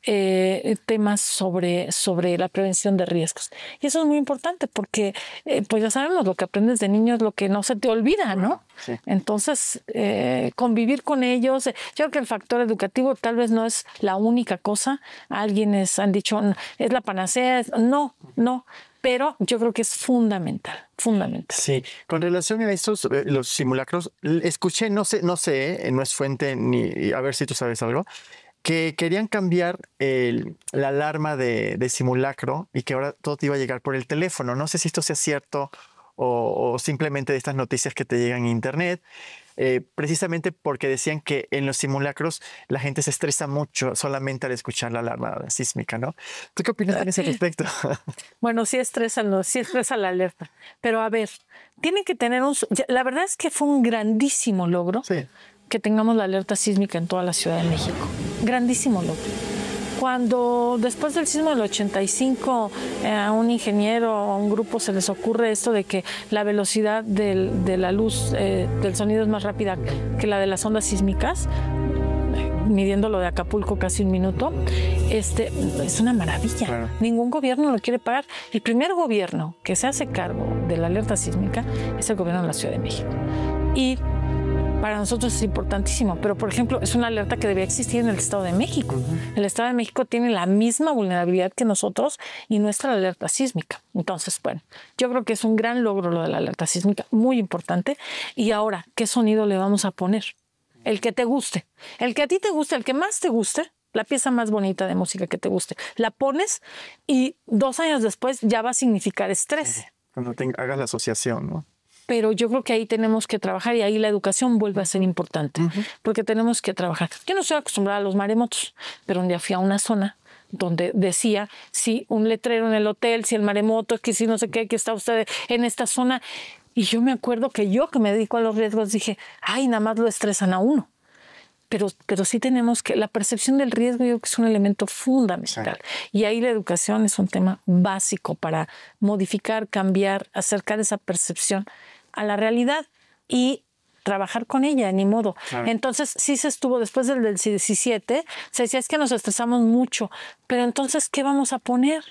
eh, temas sobre, sobre la prevención de riesgos. Y eso es muy importante porque, eh, pues ya sabemos, lo que aprendes de niños es lo que no se te olvida, ¿no? Entonces, eh, convivir con ellos, yo creo que el factor educativo tal vez no es la única cosa. Alguienes han dicho, es la panacea. No, no pero yo creo que es fundamental, fundamental. Sí, con relación a estos, eh, los simulacros, escuché, no sé, no sé, eh, no es fuente ni, a ver si tú sabes algo, que querían cambiar la alarma de, simulacro y que ahora todo te iba a llegar por el teléfono. No sé si esto sea cierto o, o simplemente de estas noticias que te llegan en internet. Eh, precisamente porque decían que en los simulacros la gente se estresa mucho solamente al escuchar la alarma sísmica, ¿no? ¿Tú qué opinas en ese respecto? bueno, sí estresan, sí estresa la alerta, pero a ver, tienen que tener un... La verdad es que fue un grandísimo logro que tengamos la alerta sísmica en toda la Ciudad de México grandísimo logro. Cuando después del sismo del 85 eh, a un ingeniero o a un grupo se les ocurre esto de que la velocidad de la luz eh, del sonido es más rápida que la de las ondas sísmicas, midiendo lo de Acapulco casi un minuto, este, es una maravilla. Ningún gobierno lo quiere pagar. El primer gobierno que se hace cargo de la alerta sísmica es el gobierno de la Ciudad de México. Y para nosotros es importantísimo, pero por ejemplo es una alerta que debe existir en el Estado de México. El Estado de México tiene la misma vulnerabilidad que nosotros y nuestra alerta sísmica. Entonces, bueno, yo creo que es un gran logro lo de la alerta sísmica, muy importante. Y ahora, ¿qué sonido le vamos a poner? El que te guste, el que a ti te guste, el que más te guste, la pieza más bonita de música que te guste. La pones y dos años después ya va a significar estrés. Cuando hagas la asociación, ¿no? Pero yo creo que ahí tenemos que trabajar y ahí la educación vuelve a ser importante, porque tenemos que trabajar. Yo no estoy acostumbrada a los maremotos, pero un día fui a una zona donde decía si un letrero en el hotel, si el maremoto, que si no sé qué, que está usted en esta zona. Y yo me acuerdo que yo que me dedico a los riesgos dije, ay, nada más lo estresan a uno pero, pero sí tenemos que, la percepción del riesgo yo creo que es un elemento fundamental. Y ahí la educación es un tema básico para modificar, cambiar, acercar esa percepción a la realidad y trabajar con ella, ni modo. Entonces, sí se estuvo después del, del 17, se decía es que nos estresamos mucho, pero entonces, ¿qué vamos a poner?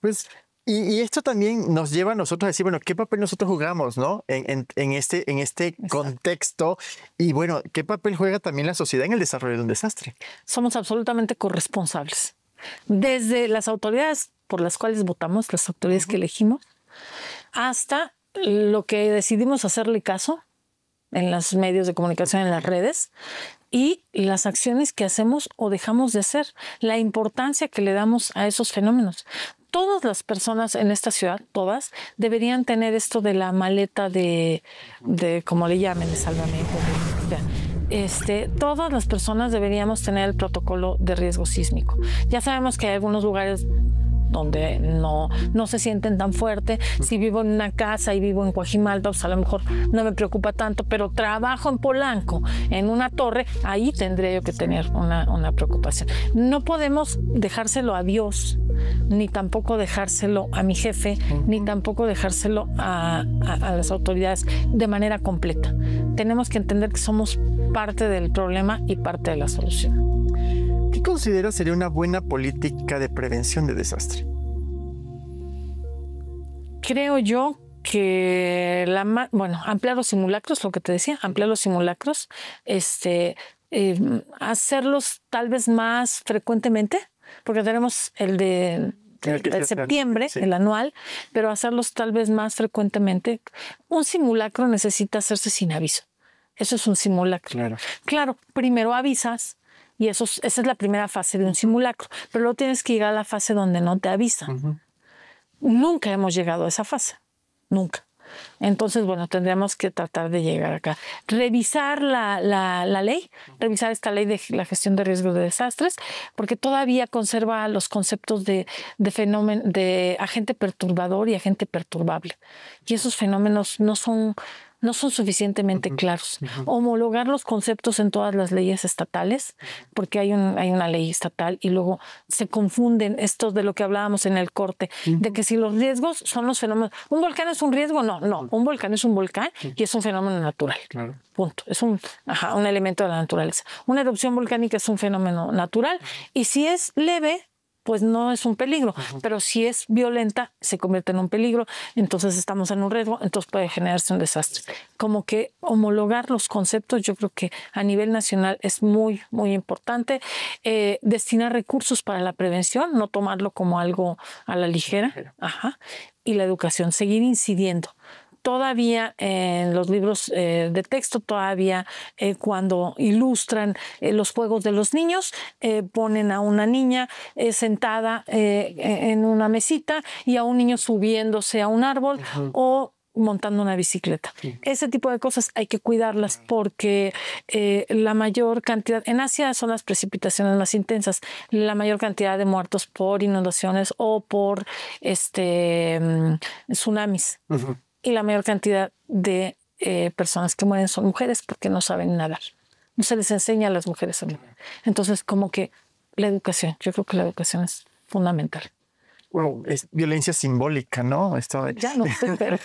Pues y, esto también nos lleva a nosotros a decir, bueno, ¿qué papel nosotros jugamos, no? En, en, este, en este contexto. Y bueno, ¿qué papel juega también la sociedad en el desarrollo de un desastre? Somos absolutamente corresponsables. Desde las autoridades por las cuales votamos, las autoridades que elegimos, hasta lo que decidimos hacerle caso en los medios de comunicación, en las redes, y las acciones que hacemos o dejamos de hacer, la importancia que le damos a esos fenómenos todas las personas en esta ciudad, todas, deberían tener esto de la maleta de, de como le llamen, de salvamento. Este, todas las personas deberíamos tener el protocolo de riesgo sísmico. Ya sabemos que hay algunos lugares donde no, no se sienten tan fuerte. Si vivo en una casa y vivo en Coajimalpa, pues a lo mejor no me preocupa tanto, pero trabajo en Polanco, en una torre, ahí tendría yo que tener una, una preocupación. No podemos dejárselo a Dios, ni tampoco dejárselo a mi jefe, ni tampoco dejárselo a, a las autoridades de manera completa. Tenemos que entender que somos parte del problema y parte de la solución. ¿Qué considera sería una buena política de prevención de desastre? Creo yo que la bueno, ampliar los simulacros, lo que te decía, ampliar los simulacros, este, em, hacerlos tal vez más frecuentemente, porque tenemos el de septiembre, el anual, pero hacerlos tal vez más frecuentemente. Un simulacro necesita hacerse sin aviso. Eso es un simulacro. Claro. Claro, primero avisas, y eso, esa es la primera fase de un simulacro. Pero luego tienes que llegar a la fase donde no te avisan. Nunca hemos llegado a esa fase. Nunca. Entonces, bueno, tendríamos que tratar de llegar acá. Revisar la, la, ley, revisar esta ley de la gestión de riesgos de desastres, porque todavía conserva los conceptos de, de fenómeno, de agente perturbador y agente perturbable. Y esos fenómenos no son no son suficientemente claros. Homologar los conceptos en todas las leyes estatales, porque hay, un, hay una ley estatal y luego se confunden estos de lo que hablábamos en el corte, de que si los riesgos son los fenómenos, un volcán es un riesgo, no, no, un volcán es un volcán y es un fenómeno natural. Punto. Es un, un elemento de la naturaleza. Una erupción volcánica es un fenómeno natural y si es leve, pues no es un peligro, pero si es violenta, se convierte en un peligro, entonces estamos en un riesgo, entonces puede generarse un desastre. Como que homologar los conceptos, yo creo que a nivel nacional es muy, muy importante. Eh, destinar recursos para la prevención, no tomarlo como algo a la ligera. Ajá. Y la educación, seguir incidiendo todavía en los libros eh, de texto, todavía eh, cuando ilustran eh, los juegos de los niños, ponen a una niña sentada en una mesita y a un niño subiéndose a un árbol o montando una bicicleta. Ese tipo de cosas hay que cuidarlas porque la mayor cantidad, en Asia son las precipitaciones más intensas, la mayor cantidad de muertos por inundaciones o por este mm, tsunamis y la mayor cantidad de eh, personas que mueren son mujeres porque no saben nadar. no se les enseña a las mujeres a vivir. Entonces, como que la educación, yo creo que la educación es fundamental. Bueno, es violencia simbólica, ¿no? Esto... Ya no sé, pero,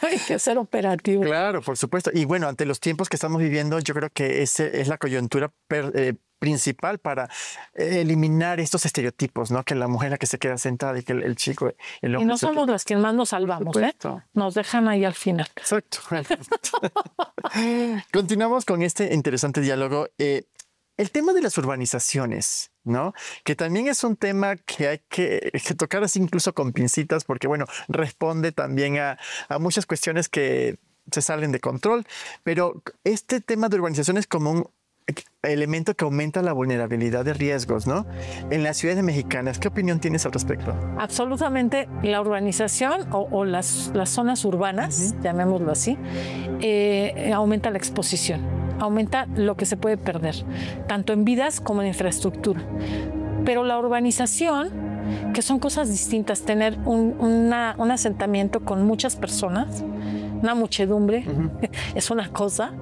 hay que ser operativo. Claro, por supuesto. Y bueno, ante los tiempos que estamos viviendo, yo creo que ese es la coyuntura eh, principal para eliminar estos estereotipos, ¿no? Que la mujer la que se queda sentada y que el, chico, el hombre. Y no somos las que más nos salvamos, ¿eh? Nos dejan ahí al final. Exacto. Continuamos con este interesante diálogo. Eh, el tema de las urbanizaciones, ¿no? Que también es un tema que hay que, tocar así incluso con pincitas, porque, bueno, responde también a, muchas cuestiones que se salen de control, pero este tema de urbanización es como un elemento que aumenta la vulnerabilidad de riesgos, ¿no? En las ciudades mexicanas, ¿qué opinión tienes al respecto? Absolutamente, la urbanización o, las, las, zonas urbanas, llamémoslo así, eh, aumenta la exposición aumenta lo que se puede perder, tanto en vidas como en infraestructura. Pero la urbanización, que son cosas distintas, tener un, asentamiento con muchas personas, una muchedumbre, es una cosa,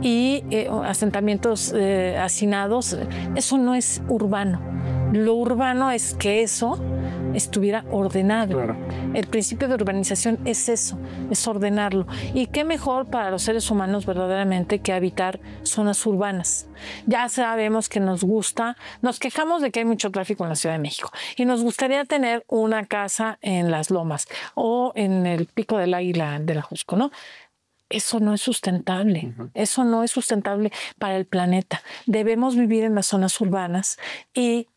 y eh, asentamientos eh, hacinados, eso no es urbano. Lo urbano es que eso estuviera ordenado. El principio de urbanización es eso, es ordenarlo. Y qué mejor para los seres humanos verdaderamente que habitar zonas urbanas. Ya sabemos que nos gusta, nos quejamos de que hay mucho tráfico en la Ciudad de México y nos gustaría tener una casa en las lomas o en el pico del águila de la Jusco, ¿no? Eso no es sustentable. Eso no es sustentable para el planeta. Debemos vivir en las zonas urbanas y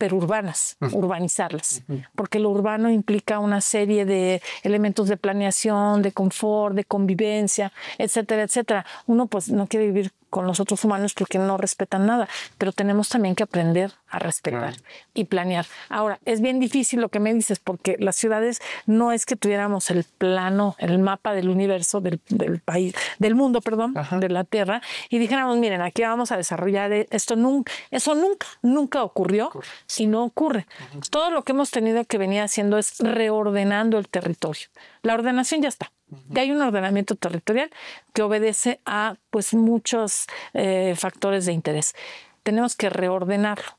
pero urbanas, urbanizarlas, porque lo urbano implica una serie de elementos de planeación, de confort, de convivencia, etcétera, etcétera. Uno pues no quiere vivir con los otros humanos porque no respetan nada, pero tenemos también que aprender a respetar y planear. Ahora, es bien difícil lo que me dices porque las ciudades no es que tuviéramos el plano, el mapa del universo, del, país, del mundo, perdón, de la Tierra, y dijéramos, miren, aquí vamos a desarrollar esto. Nunca, eso nunca, nunca ocurrió si no ocurre. Todo lo que hemos tenido que venir haciendo es reordenando el territorio. La ordenación ya está. Ya hay un ordenamiento territorial que obedece a pues muchos eh, factores de interés. Tenemos que reordenarlo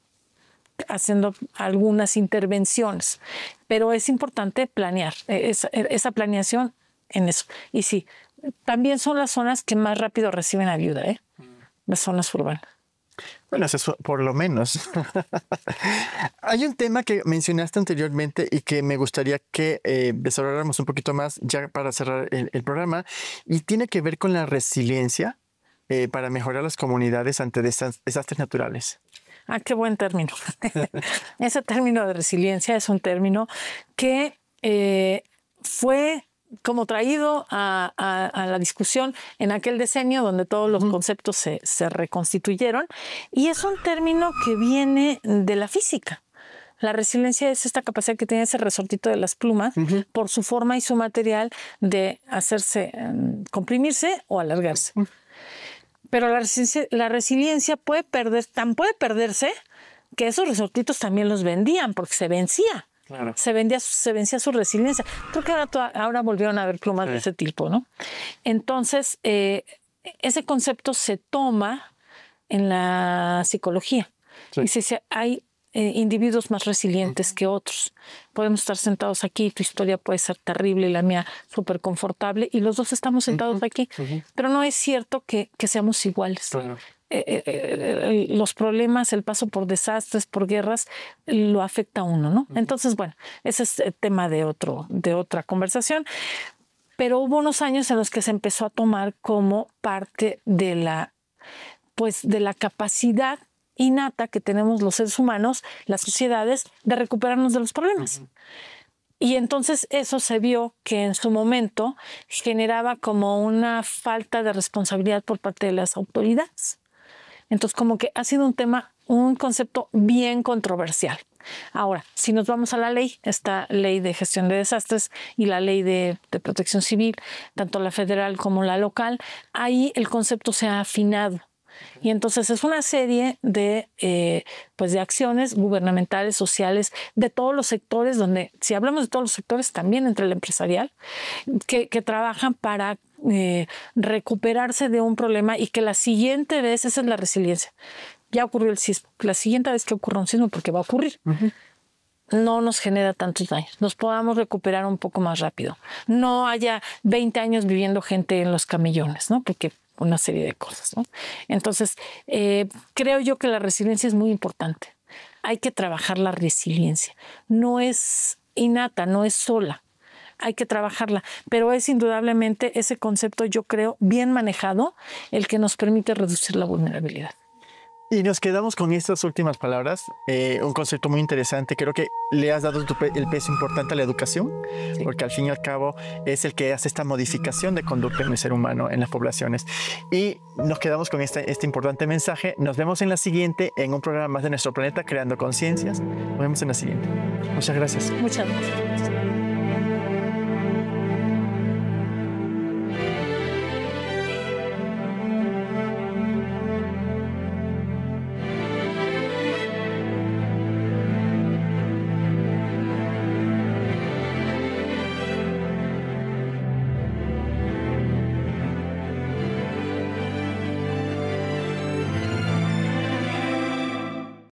haciendo algunas intervenciones, pero es importante planear e, esa, planeación en eso. Y sí, también son las zonas que más rápido reciben ayuda, ¿eh? las zonas urbanas. Bueno, eso por lo menos. Hay un tema que mencionaste anteriormente y que me gustaría que eh, desarrolláramos un poquito más ya para cerrar el, programa y tiene que ver con la resiliencia eh, para mejorar las comunidades ante desastres naturales. Ah, qué buen término. Ese término de resiliencia es un término que eh, fue como traído a, la discusión en aquel decenio donde todos los conceptos se, reconstituyeron y es un término que viene de la física. La resiliencia es esta capacidad que tiene ese resortito de las plumas por su forma y su material de hacerse em, comprimirse o alargarse. Pero la resiliencia, la resiliencia puede perder, tan puede perderse que esos resortitos también los vendían porque se vencía. Se, vendía, se vencía su resiliencia. Creo que ahora, ahora volvieron a haber plumas de ese tipo, ¿no? Entonces, eh, ese concepto se toma en la psicología. Y se dice, hay eh, individuos más resilientes que otros. Podemos estar sentados aquí, tu historia puede ser terrible y la mía súper confortable, y los dos estamos sentados aquí, pero no es cierto que, que seamos iguales. Eh, eh, eh, los problemas, el paso por desastres, por guerras, lo afecta a uno, ¿no? Entonces, bueno, ese es el tema de, otro, de otra conversación. Pero hubo unos años en los que se empezó a tomar como parte de la, pues, de la capacidad innata que tenemos los seres humanos, las sociedades, de recuperarnos de los problemas. Y entonces eso se vio que en su momento generaba como una falta de responsabilidad por parte de las autoridades. Entonces, como que ha sido un tema, un concepto bien controversial. Ahora, si nos vamos a la ley, esta ley de gestión de desastres y la ley de, protección civil, tanto la federal como la local, ahí el concepto se ha afinado. Y entonces es una serie de, eh, pues de acciones gubernamentales, sociales, de todos los sectores, donde si hablamos de todos los sectores, también entre el empresarial, que, que trabajan para eh, recuperarse de un problema y que la siguiente vez, esa es la resiliencia, ya ocurrió el sismo, la siguiente vez que ocurra un sismo, porque va a ocurrir, no nos genera tantos daños, nos podamos recuperar un poco más rápido. No haya 20 años viviendo gente en los camellones, ¿no? Porque una serie de cosas, ¿no? Entonces, eh, creo yo que la resiliencia es muy importante. Hay que trabajar la resiliencia. No es innata, no es sola. Hay que trabajarla, pero es indudablemente ese concepto, yo creo, bien manejado, el que nos permite reducir la vulnerabilidad. Y nos quedamos con estas últimas palabras, eh, un concepto muy interesante. Creo que le has dado el peso importante a la educación, porque al fin y al cabo es el que hace esta modificación de conducta en el ser humano, en las poblaciones. Y nos quedamos con este, este importante mensaje. Nos vemos en la siguiente, en un programa más de nuestro planeta, Creando Conciencias. Nos vemos en la siguiente. Muchas gracias. Muchas gracias.